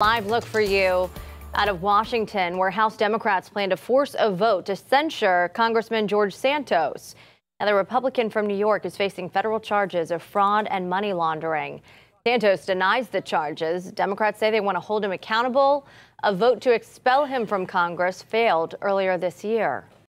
Live look for you out of Washington, where House Democrats plan to force a vote to censure Congressman George Santos. Now, the Republican from New York is facing federal charges of fraud and money laundering. Santos denies the charges. Democrats say they want to hold him accountable. A vote to expel him from Congress failed earlier this year.